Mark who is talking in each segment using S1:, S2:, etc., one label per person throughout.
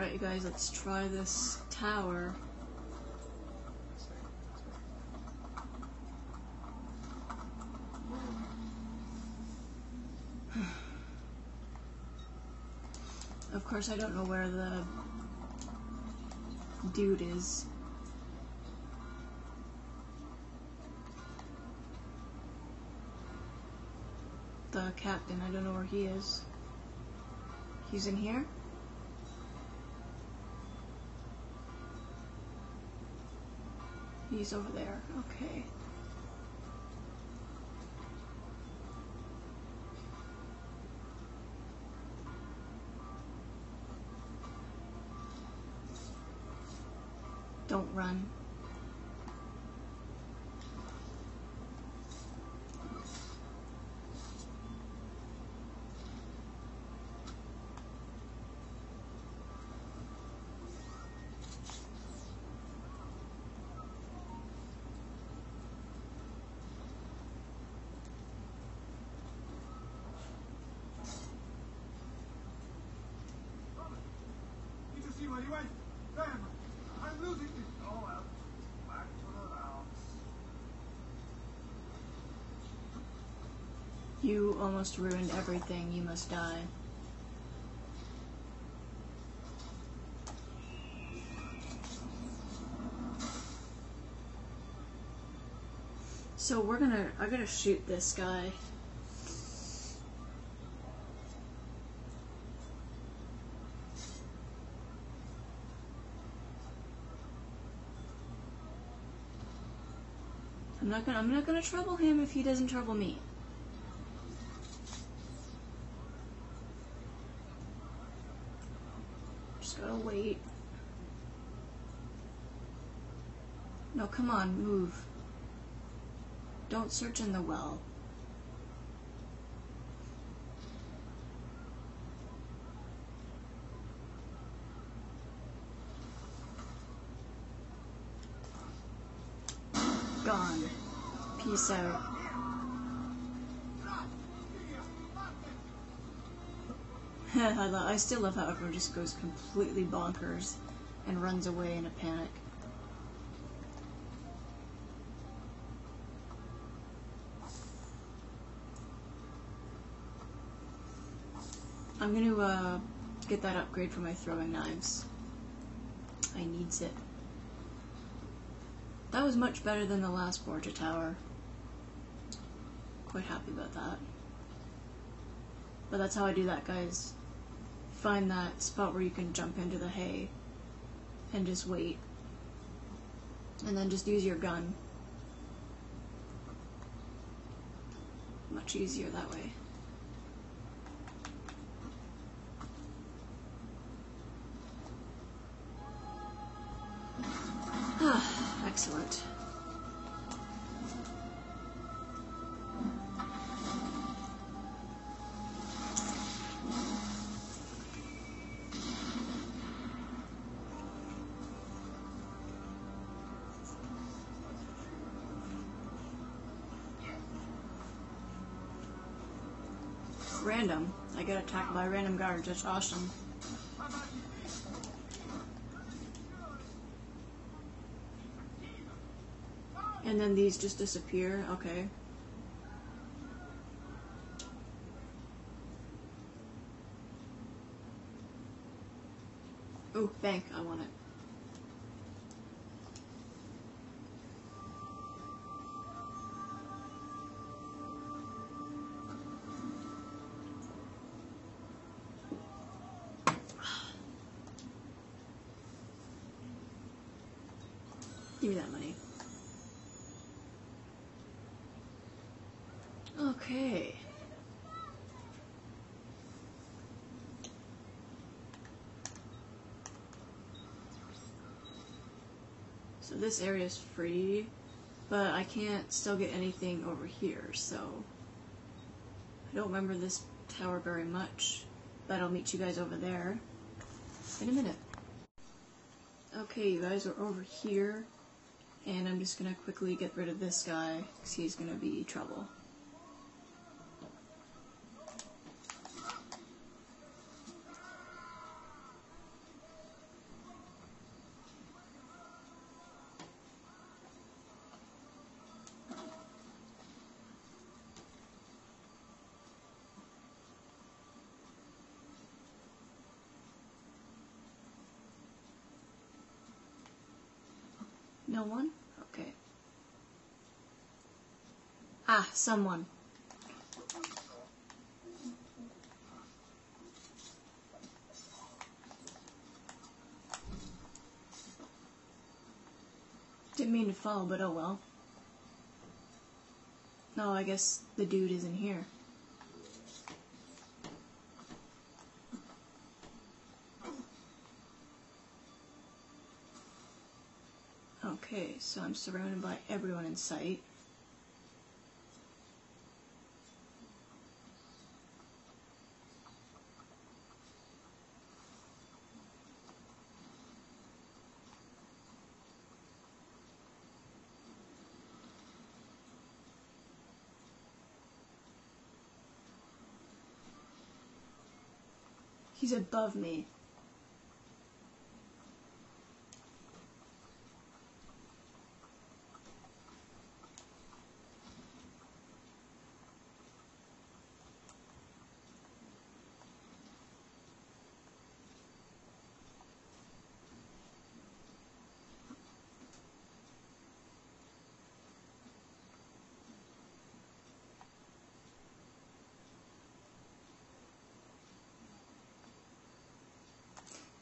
S1: Alright, you guys, let's try this tower. of course, I don't know where the dude is. The captain, I don't know where he is. He's in here? He's over there. Okay. Don't run.
S2: Did you see where he went? Damn! I'm losing it! Oh well. Back to the rounds.
S1: You almost ruined everything. You must die. So we're gonna, I gotta shoot this guy. I'm not gonna, I'm not gonna trouble him if he doesn't trouble me. Just gotta wait. No, come on, move. Don't search in the well. Gone. Peace out. I, I still love how everyone just goes completely bonkers and runs away in a panic. I'm gonna uh, get that upgrade for my throwing knives. I needs it. That was much better than the last Borgia Tower. Quite happy about that. But that's how I do that, guys. Find that spot where you can jump into the hay and just wait. And then just use your gun. Much easier that way. Ah, excellent. Random. I get attacked by random guards. That's awesome. And then these just disappear. Okay. Oh, bank. I want it. Okay. So this area is free, but I can't still get anything over here, so I don't remember this tower very much, but I'll meet you guys over there in a minute. Okay, you guys are over here, and I'm just gonna quickly get rid of this guy, because he's gonna be trouble. Ah, someone. Didn't mean to fall, but oh well. No, I guess the dude isn't here. Okay, so I'm surrounded by everyone in sight. Above me.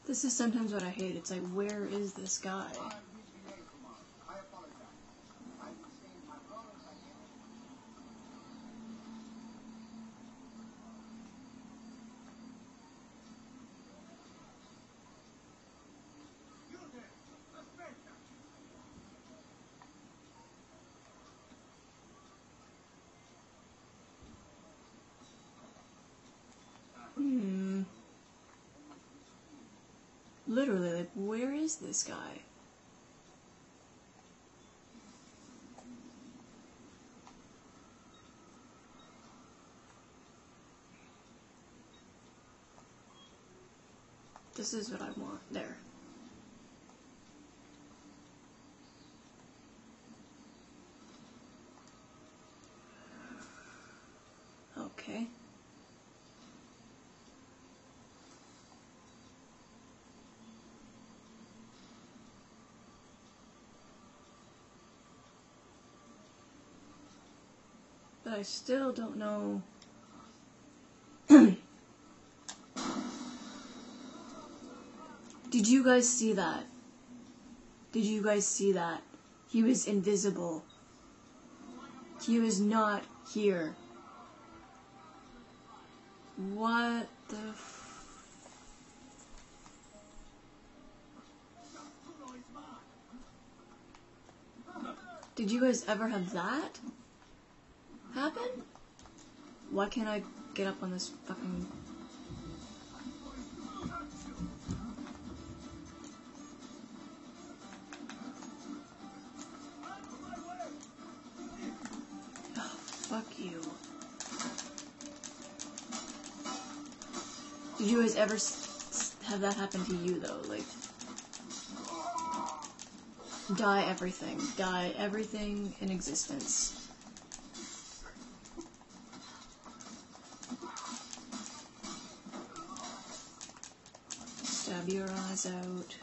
S1: This is sometimes what I hate. It's like, where is this guy?
S2: I'm DPA, Commander. I apologize. I've been seeing my brother again. You there! Let's make that!
S1: Hmm. Literally, like, where is this guy? This is what I want. There. Okay. But I still don't know. Did you guys see that? Did you guys see that? He was invisible. He was not here. What the Did you guys ever have that happen? Why can't I get up on this fucking Oh, fuck you. Did you guys ever have that happen to you though? Like, die everything, die everything in existence. Your eyes out.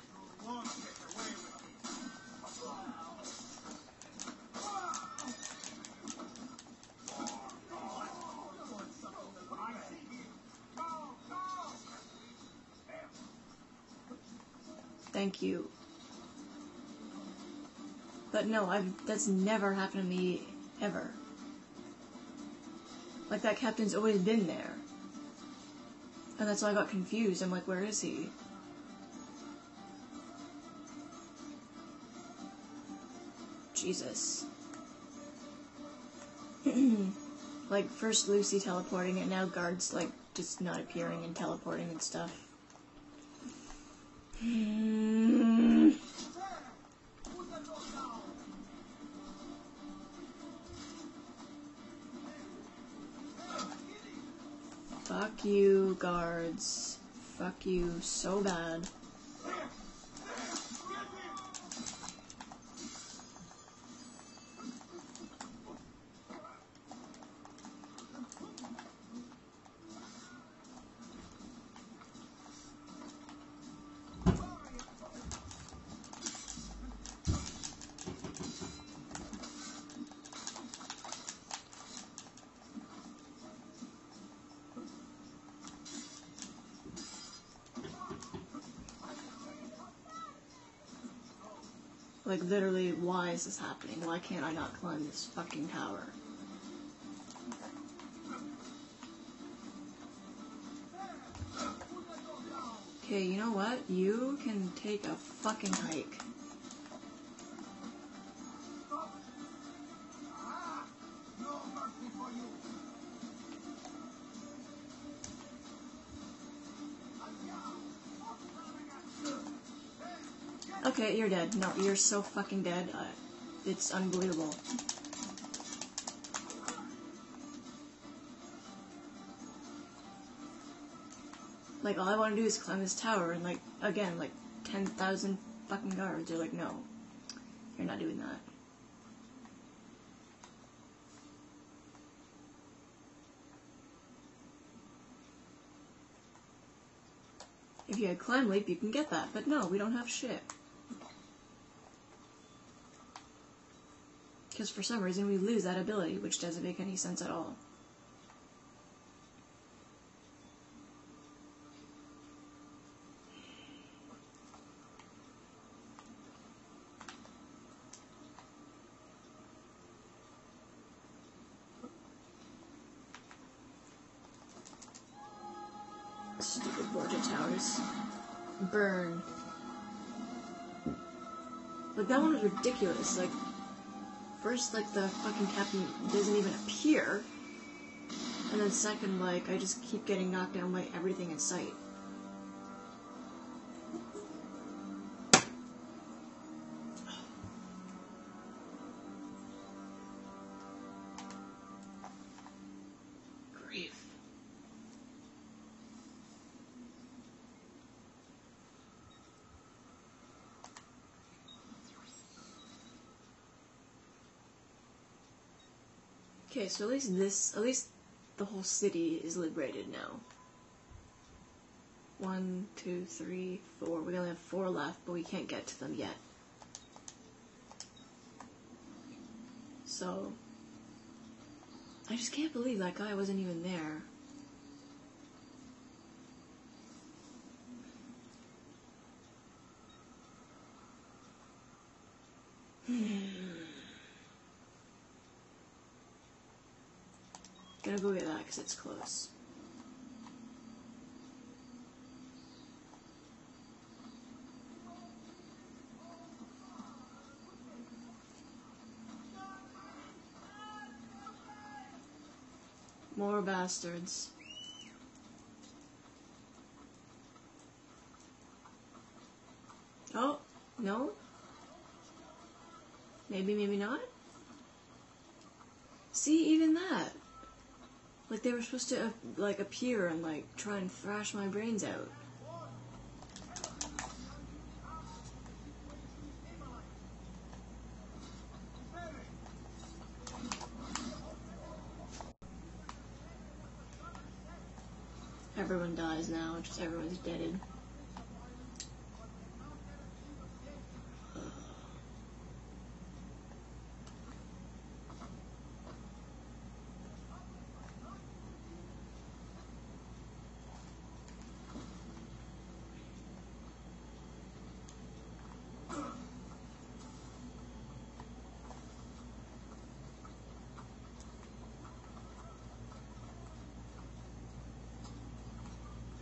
S1: Thank you. But no, I've that's never happened to me ever. Like that captain's always been there. And that's why I got confused. I'm like, where is he? Jesus. like first Lucy teleporting and now guards like just not appearing and teleporting and stuff. Fuck you, guards. Fuck you so bad. Like, literally, why is this happening? Why can't I not climb this fucking tower? Okay, you know what? You can take a fucking hike. You're dead. No, you're so fucking dead. Uh, it's unbelievable. Like, all I want to do is climb this tower, and, like, again, like, 10,000 fucking guards are like, no, you're not doing that. If you had climb leap, you can get that, but no, we don't have shit. Because for some reason we lose that ability, which doesn't make any sense at all. Stupid Borgia Towers. Burn. Like, that one was ridiculous. Like, first, like, the fucking captain doesn't even appear. And then second, like, I just keep getting knocked down by everything in sight. Okay, so at least this, at least the whole city is liberated now. One, two, three, four. We only have four left, but we can't get to them yet. So, I just can't believe that guy wasn't even there. Hmm. Gonna go get that because it's close. More bastards. Oh, no? Maybe, maybe not? See, even that. Like they were supposed to like appear and like try and thrash my brains out. Everyone dies now, just everyone's deaded.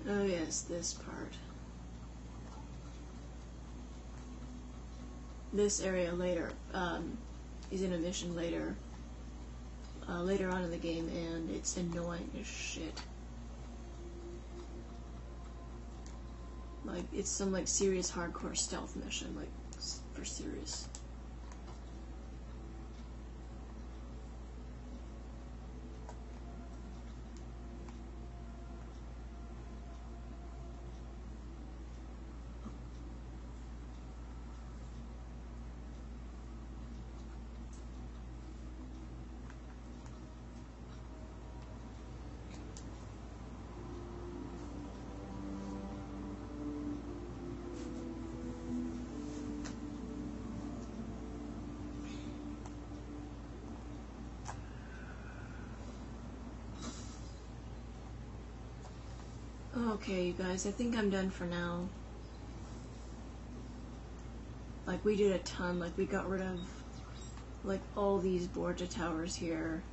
S1: Oh yes, this part. This area later um, is in a mission later, uh, later on in the game, and it's annoying as shit. Like it's some like serious hardcore stealth mission, like for serious. Okay, you guys, I think I'm done for now. Like we did a ton. Like we got rid of like all these Borgia towers here.